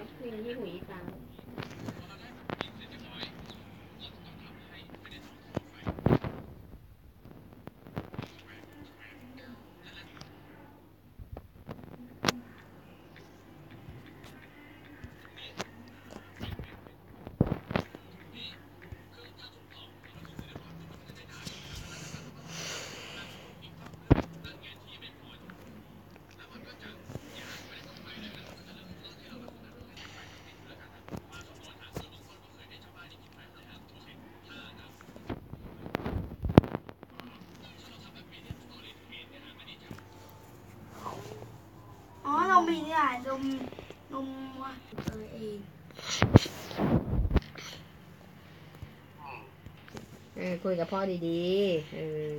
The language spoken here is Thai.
มีที่หุยตัง ค์อ๋อเรามีเนี่ยนมนมตัวเองเออคุยกับพ่อดีๆเออ